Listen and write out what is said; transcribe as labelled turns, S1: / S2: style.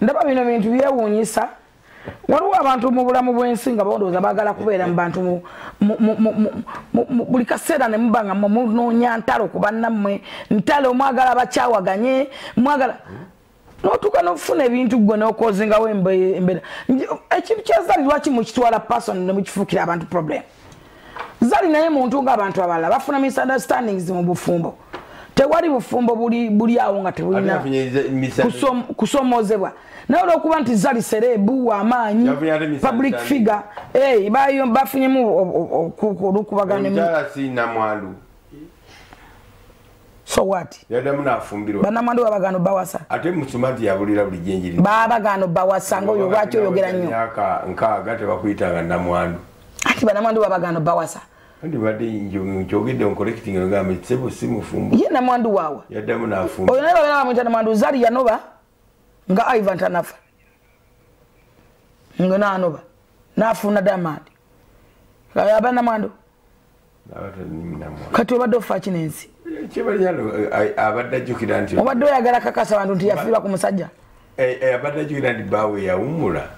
S1: ndaba bino bintu byewuunyisa. Waliwo abantu mu bulamu bw'ensi nga balowooza baagala kubeera mu bantu buli kaseera ne muba nga munoonya ntalo ku bannammwe. Ntalo mwagala bakyawaganye mwagala notuuka nokufuna ebintu gwe nokozingawo embeera ekintu kyazali lwaki mukitwala person ne mukifuukira abantu problem? Zali naye muntu ngaabantu abalala bafuna misunderstandings mu bufumbo tewali bufumbo buli awo nga tebulina kusomozebwa. Naye olwokuba nti zali serebu wamaanyi public figure bafunyemu olukubagano so what?
S2: Yadamu nafumbirwa.
S1: Banamwandu babagano bawasa.
S2: Ate musumati yabulira buli jenjiri
S1: babagano bawasa ngaoyo lwaki oyogera nnyo?
S2: nkaaga tebakuyitanga namwandu.
S1: Ati banamwandu babagano bawasa
S2: ndibadde nkyogedde oncollecting ogamba sebo si mufumbo
S1: ye namwandu waawa
S2: yaddamu nafumba
S1: oyo naye bagenda bamwita namwandu zali yanoba nga ivan tanafa. Nga nanoba nafuna damandi aba namwandu kati obadde ofa kinensi
S2: abadde ajjukira nti
S1: obadde oyagala kakasa bantu nti yafiirwa ku musajja.
S2: Abadde ajjukira nti baawe yawumula